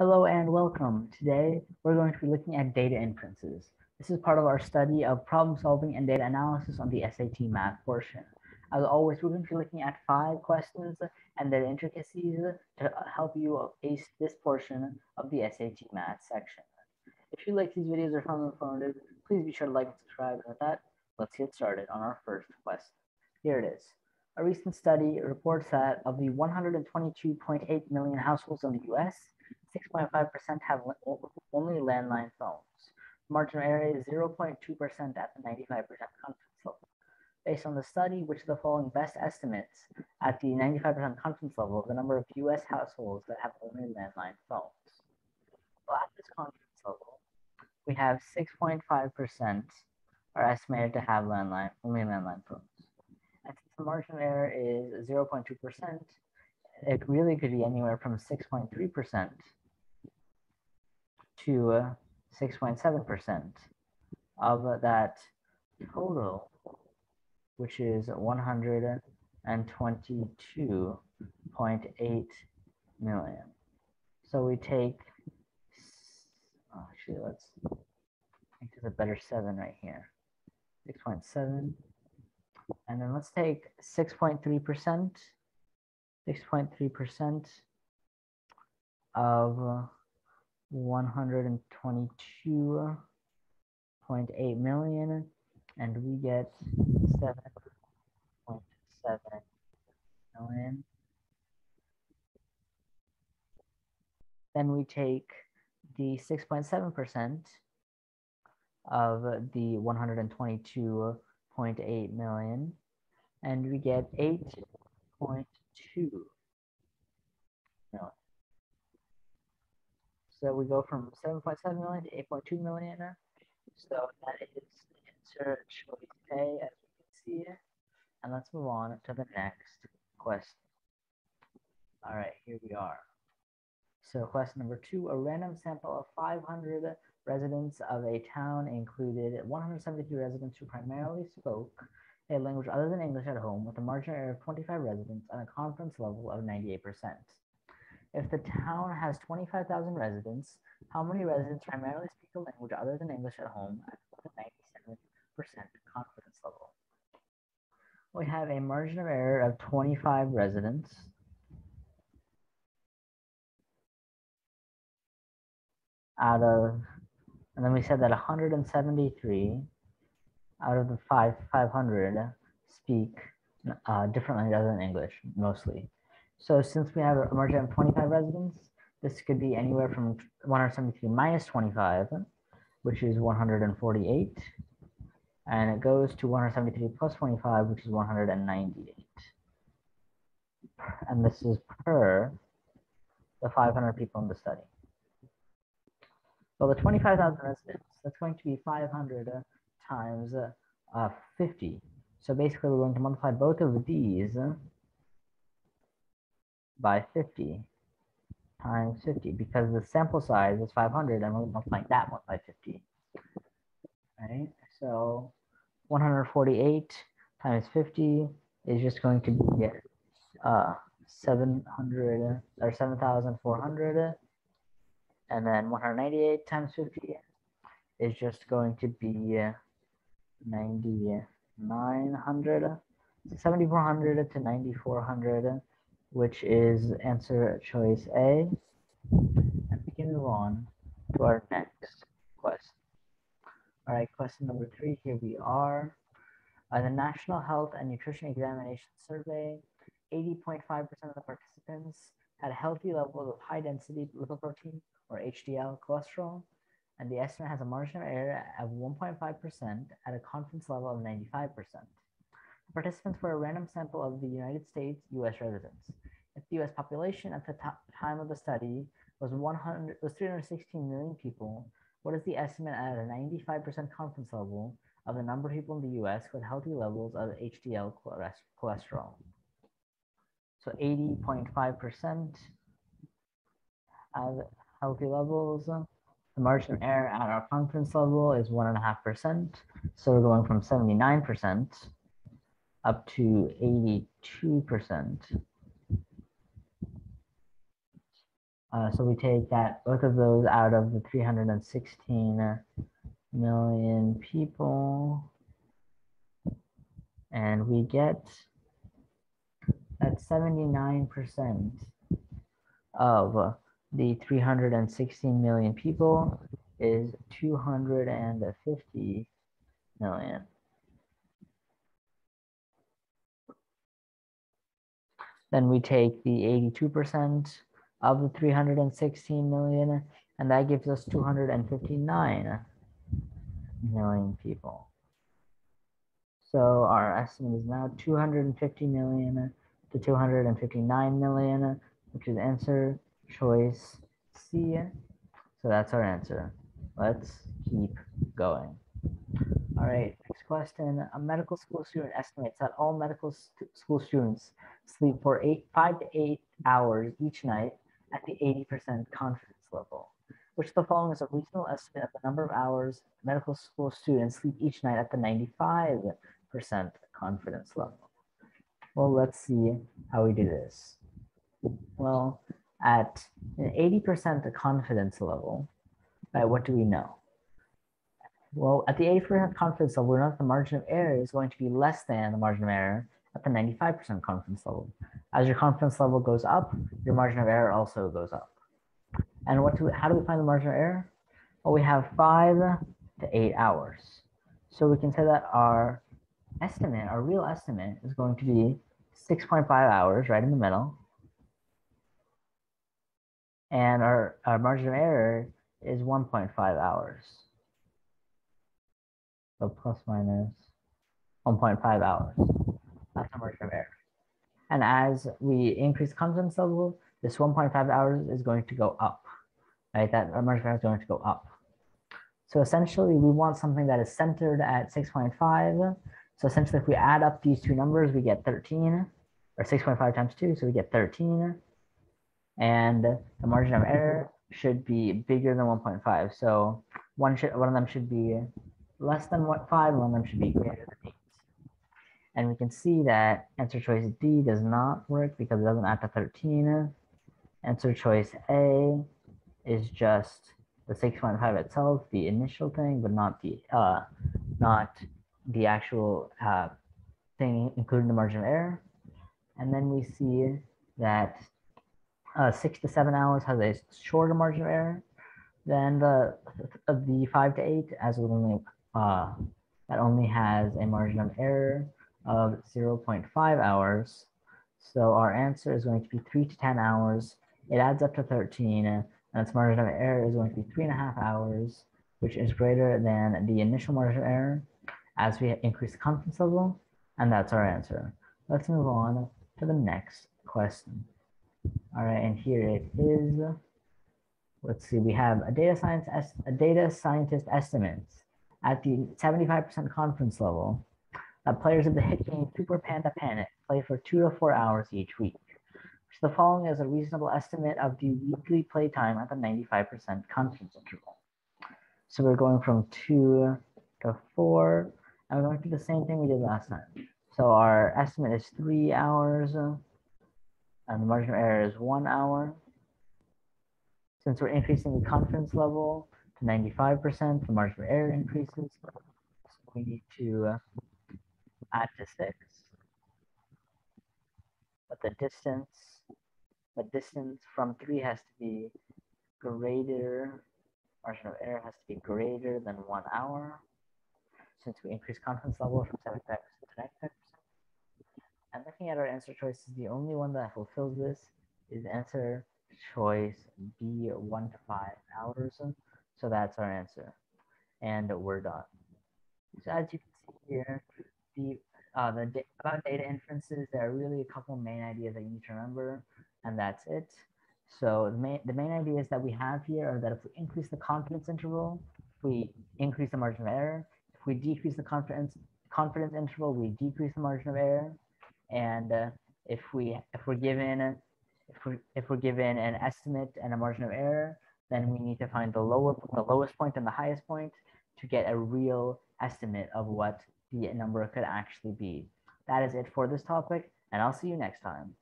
Hello and welcome. Today, we're going to be looking at data inferences. This is part of our study of problem solving and data analysis on the SAT math portion. As always, we're going to be looking at five questions and their intricacies to help you ace this portion of the SAT math section. If you like these videos or found them informative, please be sure to like and subscribe. And with that, let's get started on our first question. Here it is. A recent study reports that of the 122.8 million households in the US, 6.5% have only landline phones. Margin of error is 0.2% at the 95% confidence level. Based on the study, which of the following best estimates at the 95% confidence level the number of US households that have only landline phones? Well, at this confidence level, we have 6.5% are estimated to have landline, only landline phones. And since the margin of error is 0.2%, it really could be anywhere from 6.3% to uh, 6.7% of that total, which is 122.8 million. So we take, oh, actually, let's make this a better seven right here. 6.7. And then let's take 6.3%, 6.3% of 122.8 million and we get 7.7 million. Then we take the 6.7% of the 122.8 million and we get 8.2 million. So we go from 7.7 million to 8.2 million. now. So that is the answer choice A as we can see. And let's move on to the next question. All right, here we are. So question number two, a random sample of 500 residents of a town included 173 residents who primarily spoke a language other than English at home with a margin error of 25 residents and a confidence level of 98%. If the town has 25,000 residents, how many residents primarily speak a language other than English at home at a 97% confidence level? We have a margin of error of 25 residents. Out of, and then we said that 173 out of the five 500 speak uh, differently other than English mostly. So since we have a margin of 25 residents, this could be anywhere from 173 minus 25, which is 148. And it goes to 173 plus 25, which is 198. And this is per the 500 people in the study. Well, the 25,000 residents, that's going to be 500 times uh, 50. So basically, we're going to multiply both of these by 50 times 50 because the sample size is 500 and we're multiplying that one by 50. Right? So 148 times 50 is just going to be uh, 700 or 7,400. And then 198 times 50 is just going to be 9,900. 7,400 to 9,400 which is answer choice A. And we can move on to our next question. All right, question number three, here we are. Uh, the National Health and Nutrition Examination Survey, 80.5% of the participants had healthy levels of high density lipoprotein or HDL cholesterol, and the estimate has a margin of error of 1.5% at a confidence level of 95%. Participants were a random sample of the United States US residents. If the US population at the time of the study was 100 was 316 million people, what is the estimate at a 95% confidence level of the number of people in the US with healthy levels of HDL cholesterol? So 80.5% of healthy levels. The margin of error at our confidence level is 1.5%. So we're going from 79% up to 82%. Uh, so we take that both of those out of the 316 million people, and we get that 79% of the 316 million people is 250 million. Then we take the 82% of the 316 million, and that gives us 259 million people. So our estimate is now 250 million to 259 million, which is answer choice C. So that's our answer. Let's keep going. All right, next question. A medical school student estimates that all medical st school students sleep for eight, five to eight hours each night at the 80% confidence level, which the following is a reasonable estimate of the number of hours medical school students sleep each night at the 95% confidence level. Well, let's see how we do this. Well, at an 80% confidence level, right, what do we know? Well, at the 80% confidence level, we know that the margin of error is going to be less than the margin of error at the 95% confidence level. As your confidence level goes up, your margin of error also goes up. And what do we, how do we find the margin of error? Well, we have five to eight hours. So we can say that our estimate, our real estimate is going to be 6.5 hours right in the middle. And our, our margin of error is 1.5 hours. So plus minus 1.5 hours. That's our margin of error. And as we increase confidence level, this 1.5 hours is going to go up, right? That margin of error is going to go up. So essentially we want something that is centered at 6.5. So essentially if we add up these two numbers, we get 13 or 6.5 times two. So we get 13 and the margin of error should be bigger than 1.5. So one should one of them should be less than what five, one of them should be greater than eight. And we can see that answer choice D does not work because it doesn't add to 13. Answer choice A is just the 6.5 itself, the initial thing, but not the uh, not the actual uh, thing, including the margin of error. And then we see that uh, six to seven hours has a shorter margin of error than the the five to eight, as it only uh, that only has a margin of error of 0.5 hours. So our answer is going to be three to 10 hours. It adds up to 13 and its margin of error is going to be three and a half hours, which is greater than the initial margin of error as we increase the confidence level. And that's our answer. Let's move on to the next question. All right, and here it is. Let's see, we have a data science a data scientist estimates at the 75% confidence level that players of the hit game Super Panda Panic play for two to four hours each week. So the following is a reasonable estimate of the weekly play time at the 95% confidence interval. So we're going from two to four, and we're going to do the same thing we did last time. So our estimate is three hours, and the margin of error is one hour. Since we're increasing the confidence level to 95%, the margin of error increases. So we need to uh, add to six. But the distance, the distance from three has to be greater, margin of error has to be greater than one hour since we increase confidence level from 75% to 95%. And looking at our answer choices, the only one that fulfills this is answer choice B, one to five hours. So that's our answer. And we're done. So as you can see here, the uh, the about data inferences, there are really a couple main ideas that you need to remember, and that's it. So the main the main ideas that we have here are that if we increase the confidence interval, we increase the margin of error, if we decrease the confidence confidence interval, we decrease the margin of error, and uh, if we if we're given if we if we're given an estimate and a margin of error, then we need to find the lower the lowest point and the highest point to get a real estimate of what the number could actually be. That is it for this topic, and I'll see you next time.